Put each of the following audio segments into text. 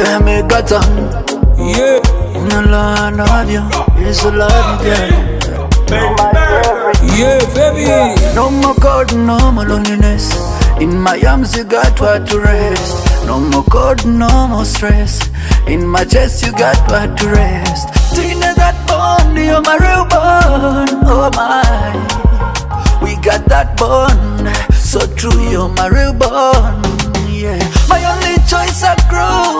yeah, Megatone. Yeah, No love, love you, it's a love you, girl. yeah, baby. No more cold, no more loneliness. In my arms, you got what to rest. No more cold, no more stress. In my chest, you got what to rest. Tina, that bond, you're my real bond. Oh my, we got that bond. So true, you're my real bond. Yeah, my only choice across the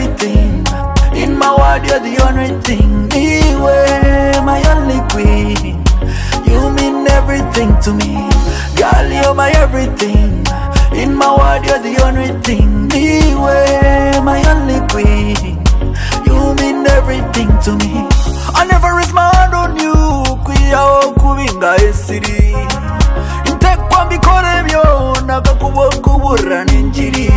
everything. In my world, you're the only thing. Anyway, my only queen. You mean everything to me. Girl, you're my everything. In my world, you're the only thing. Anyway, my only queen. You mean everything to me. I never raise my hand on you. Kuyaho kubinga esiri. ntekwa mbikore byona gakubo kubura n'injiri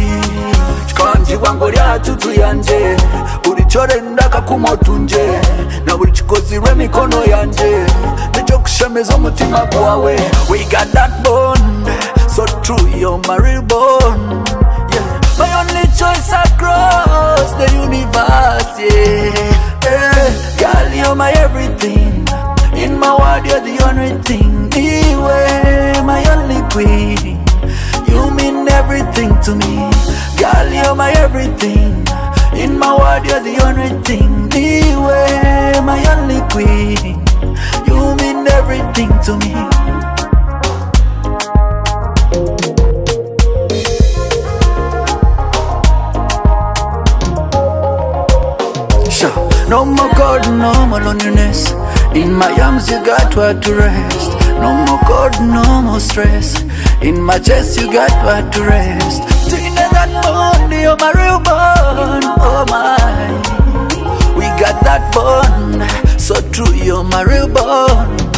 kikanjibwa ngo lyatutu yanje buri core ndaka kumotunje na buri kikozi rw'emikono yanje nicyo kushemeza umutima gwawe we got that bond so true you're my real bond yeah. my only choice across the universe yeah. yeah. girl you're my everything in my world, you're the only thing. Anyway, my only you're my everything. In my world, you're the only thing. Anyway, my only queen. You mean everything to me. No more cold, no more loneliness. In my arms, you got what to rest. No more cold, no more stress. In my chest, you got what to rest. Tina, that bond, you're my real bond. Oh my, we got that bond. So true, you're my real bond.